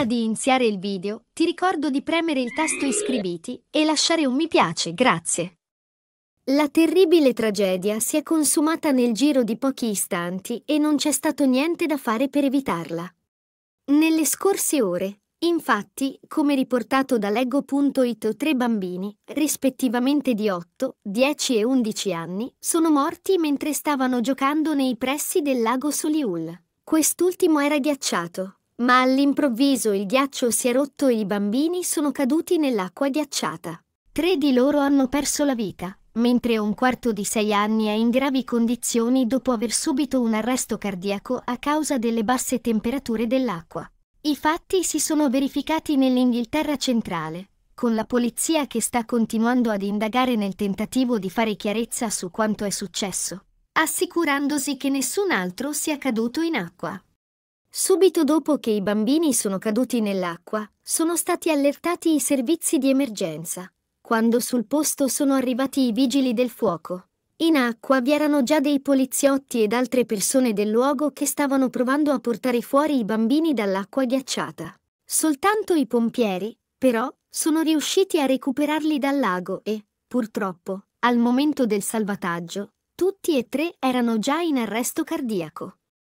Prima di iniziare il video, ti ricordo di premere il tasto iscriviti e lasciare un mi piace, grazie. La terribile tragedia si è consumata nel giro di pochi istanti e non c'è stato niente da fare per evitarla. Nelle scorse ore, infatti, come riportato da Leggo.it, tre bambini, rispettivamente di 8, 10 e 11 anni, sono morti mentre stavano giocando nei pressi del lago Soliul. Quest'ultimo era ghiacciato, ma all'improvviso il ghiaccio si è rotto e i bambini sono caduti nell'acqua ghiacciata. Tre di loro hanno perso la vita, mentre un quarto di sei anni è in gravi condizioni dopo aver subito un arresto cardiaco a causa delle basse temperature dell'acqua. I fatti si sono verificati nell'Inghilterra centrale, con la polizia che sta continuando ad indagare nel tentativo di fare chiarezza su quanto è successo, assicurandosi che nessun altro sia caduto in acqua. Subito dopo che i bambini sono caduti nell'acqua, sono stati allertati i servizi di emergenza, quando sul posto sono arrivati i vigili del fuoco. In acqua vi erano già dei poliziotti ed altre persone del luogo che stavano provando a portare fuori i bambini dall'acqua ghiacciata. Soltanto i pompieri, però, sono riusciti a recuperarli dal lago e, purtroppo, al momento del salvataggio, tutti e tre erano già in arresto cardiaco.